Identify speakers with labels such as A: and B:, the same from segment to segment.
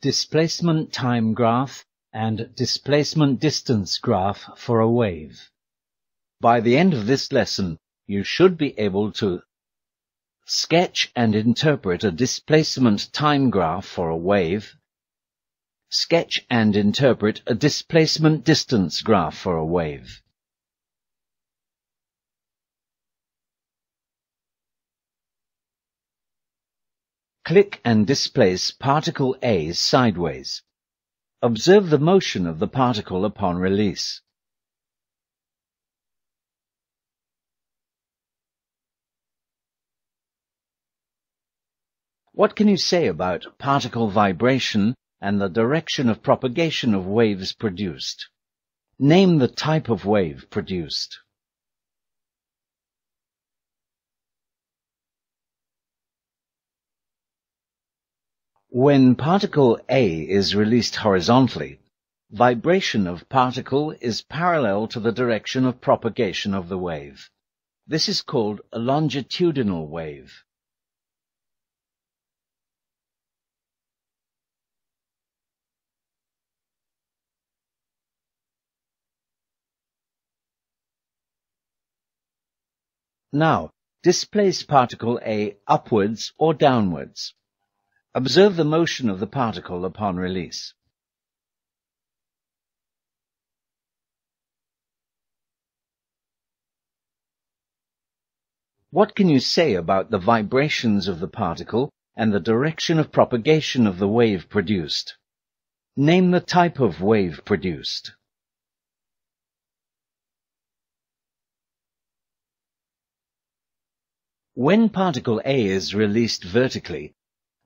A: displacement time graph and displacement distance graph for a wave. By the end of this lesson, you should be able to sketch and interpret a displacement time graph for a wave, sketch and interpret a displacement distance graph for a wave. Click and displace particle A sideways. Observe the motion of the particle upon release. What can you say about particle vibration and the direction of propagation of waves produced? Name the type of wave produced. When particle A is released horizontally, vibration of particle is parallel to the direction of propagation of the wave. This is called a longitudinal wave. Now, displace particle A upwards or downwards. Observe the motion of the particle upon release. What can you say about the vibrations of the particle and the direction of propagation of the wave produced? Name the type of wave produced. When particle A is released vertically,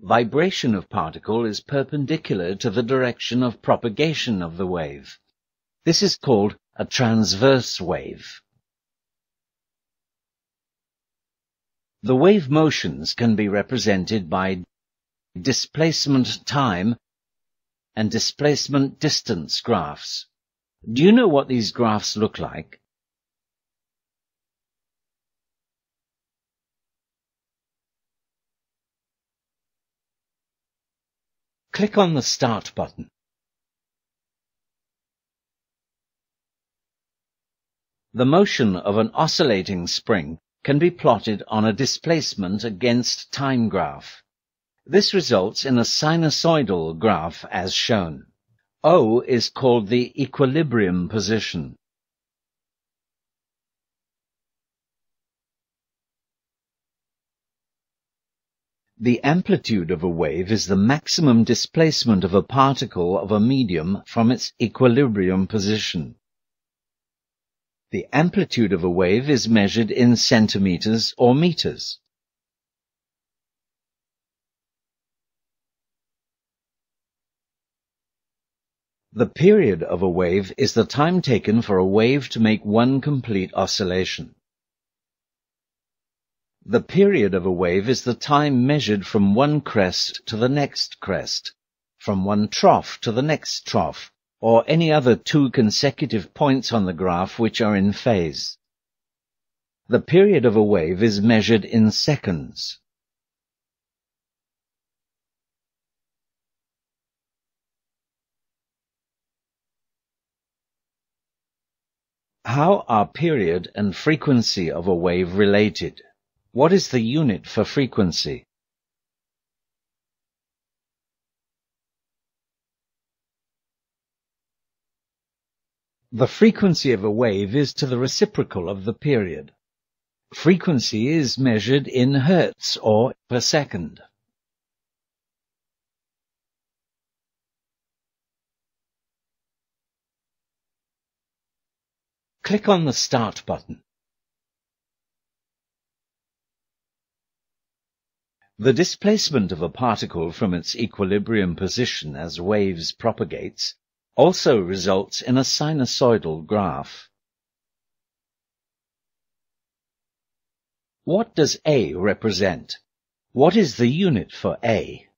A: vibration of particle is perpendicular to the direction of propagation of the wave. This is called a transverse wave. The wave motions can be represented by displacement time and displacement distance graphs. Do you know what these graphs look like? Click on the Start button. The motion of an oscillating spring can be plotted on a displacement against time graph. This results in a sinusoidal graph as shown. O is called the equilibrium position. The amplitude of a wave is the maximum displacement of a particle of a medium from its equilibrium position. The amplitude of a wave is measured in centimeters or meters. The period of a wave is the time taken for a wave to make one complete oscillation. The period of a wave is the time measured from one crest to the next crest, from one trough to the next trough, or any other two consecutive points on the graph which are in phase. The period of a wave is measured in seconds. How are period and frequency of a wave related? What is the unit for frequency? The frequency of a wave is to the reciprocal of the period. Frequency is measured in hertz or per second. Click on the Start button. The displacement of a particle from its equilibrium position as waves propagates also results in a sinusoidal graph. What does A represent? What is the unit for A?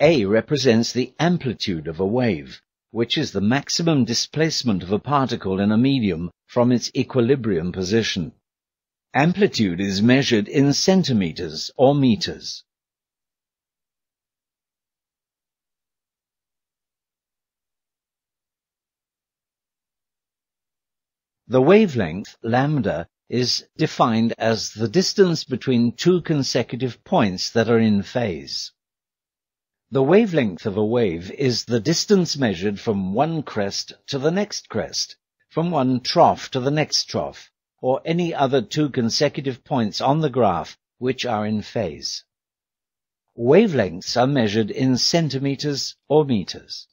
A: A represents the amplitude of a wave which is the maximum displacement of a particle in a medium from its equilibrium position. Amplitude is measured in centimeters or meters. The wavelength, lambda, is defined as the distance between two consecutive points that are in phase. The wavelength of a wave is the distance measured from one crest to the next crest, from one trough to the next trough, or any other two consecutive points on the graph which are in phase. Wavelengths are measured in centimeters or meters.